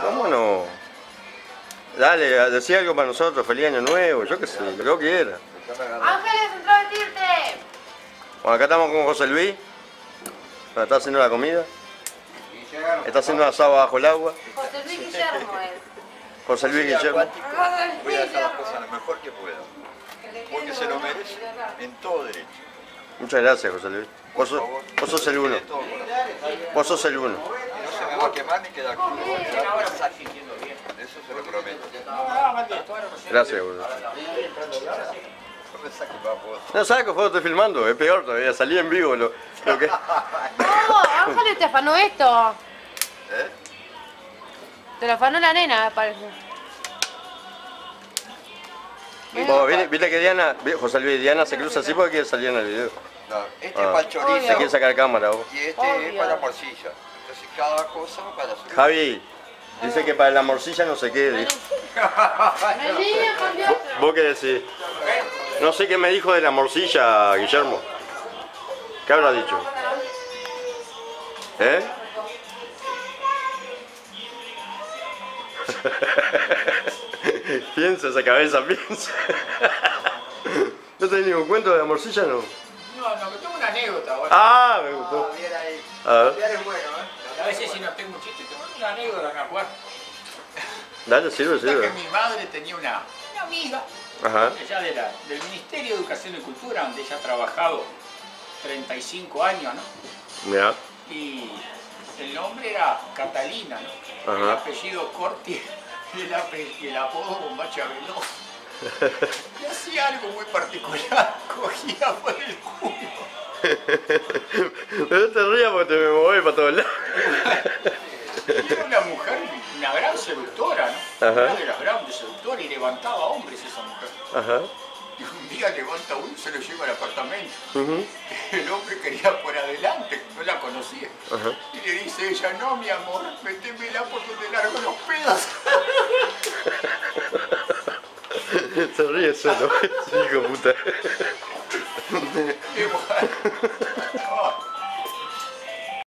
¿cómo no? Dale, decía algo para nosotros, feliz año nuevo, yo qué sé, lo que quiera. Ángeles, entra a vestirte. Bueno, acá estamos con José Luis, está haciendo la comida. Está haciendo asado bajo el agua. José Luis Guillermo es. José Luis Guillermo. Voy a hacer las cosas lo mejor que pueda. Porque se lo merece en todo derecho. Muchas gracias, José Luis. Vos sos, vos sos el uno. Vos os el uno. No se me. Eso se lo prometo. Gracias, boludo. No más sabes qué fue estoy filmando, es peor todavía, salí en vivo lo, lo que. No, Ángeles te afanó esto. ¿Eh? Te lo afanó la nena, parece. Vos, ¿viste, viste que Diana, José Luis, Diana se cruza así porque quiere salir en el video. No, este Ah. es para el Se chorizo quiere sacar cámara vos. y este es para la morcilla. Cada cosa para su Javi, dice que para la morcilla no se quede. ¿Vos qué decís? No sé qué me dijo de la morcilla, Guillermo. ¿Qué habrá dicho? ¿Eh? piensa esa cabeza, piensa. ¿No tenés ningún cuento de la morcilla, no? No, no, que tengo una anécdota. Bueno, Ah, me gustó. A ver, a veces si no tengo un chiste, tengo una anécdota, me acuerdo. dale, sirve, Resulta que sirve. mi madre tenía una, una amiga, Ajá. ella de la- del Ministerio de Educación y Cultura, donde ella ha trabajado 35 años, ¿no? Mira. Y el nombre era Catalina, ¿no? El Ajá. apellido Corti y el, ape- el apodo Bombacha Veloz. Y hacía algo muy particular, cogía por el culo. No te rías porque te me mueves para todos lados. Y era una mujer, una gran seductora, ¿no? Ajá. Una de las grandes seductoras y levantaba hombres esa mujer. Ajá. Y un día levanta uno y se lo lleva al apartamento. ujú, El hombre quería por adelante, no la conocía. Ajá. Y le dice ella, no mi amor, métemela por donde largo los pedos. Se ríe solo. Hijo puta. Bueno,